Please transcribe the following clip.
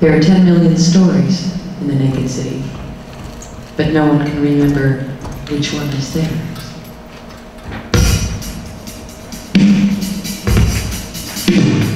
There are 10 million stories in the Naked City, but no one can remember which one is theirs.